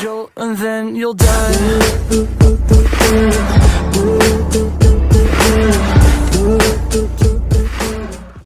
Jolt and then you'll die.